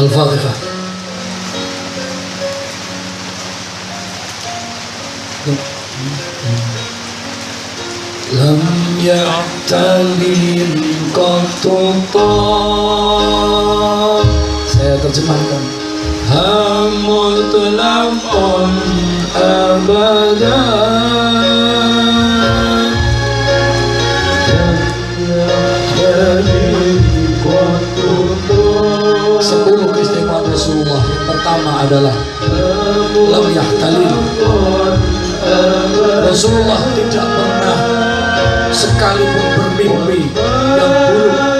Al-Fatihah. لم يحتلم قط طاب Saya terjemahkan Hamut lampon Rasulullah pertama adalah Lam yahtalim Rasulullah tidak pernah Sekalipun bermimpi Yang buruk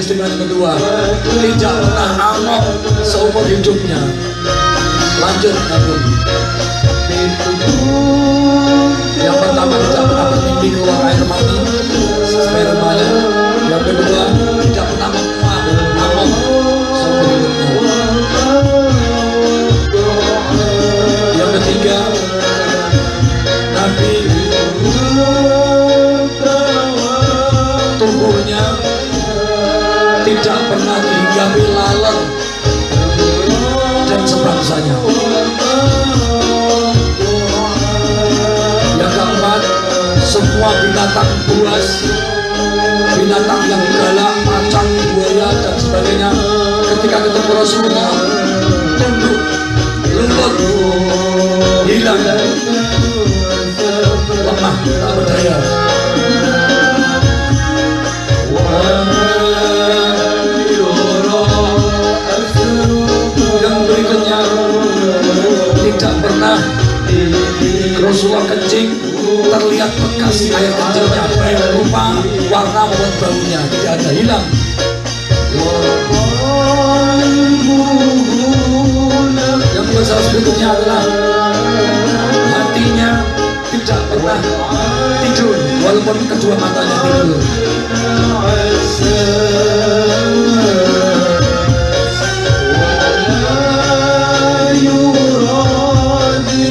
Istimewa yang kedua tidak pernah amok seumur hidupnya. Lanjut Nabi. Yang pertama tidak pernah bermimpi keluar air mani spermanya. Yang kedua tidak pernah menguap amok seumur hidupnya. Yang ketiga Nabi binatang buas, binatang yang galak, macan, buaya dan sebagainya, ketika ketemu Rasulullah, tunduk, lembut, hilang, lemah, tak berdaya. yang tidak pernah. Rasulullah kencing terlihat bekas air kencingnya baik rupa warna maupun baunya tidak ada hilang. Yang masalah berikutnya adalah hatinya tidak pernah tidur walaupun kedua matanya tidur.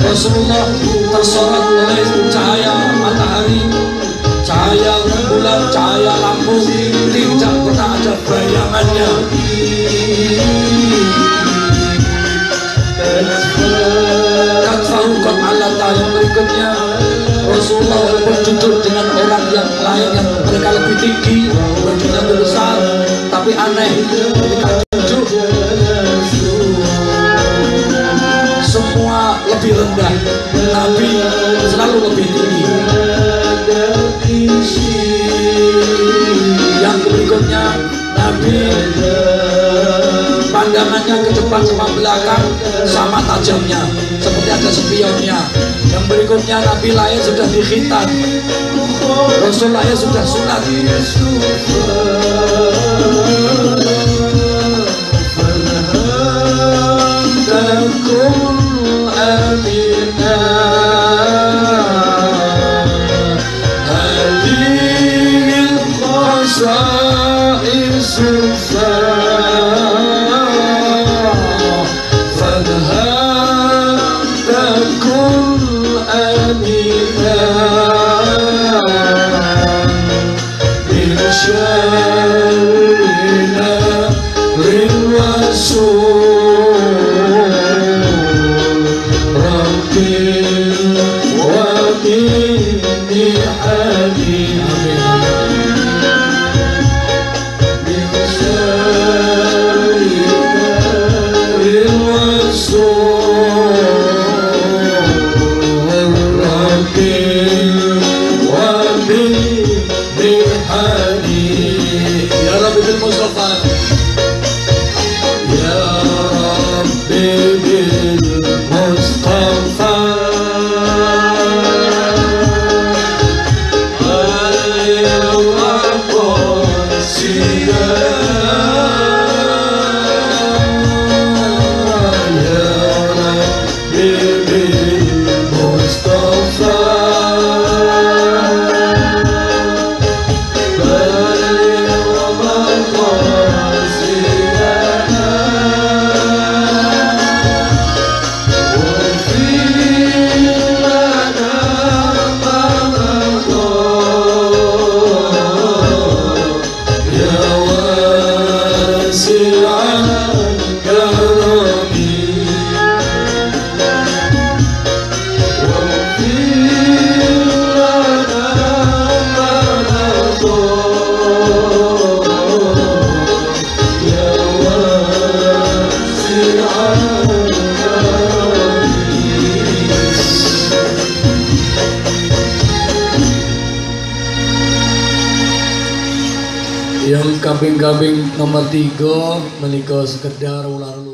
Rasulullah tersorot oleh cahaya matahari, cahaya bulan, cahaya lampu, tidak pernah ada bayangannya. Katfahu kot alata yang berikutnya. Rasulullah duduk dengan orang yang lain yang mereka lebih tinggi, bajunya lebih besar, tapi aneh sama tajamnya seperti ada spionnya yang berikutnya Nabi lain sudah dikhitan Rasul lain sudah sunat Hadirin sufa Ooh. see kambing-kambing nomor tiga menika sekedar ular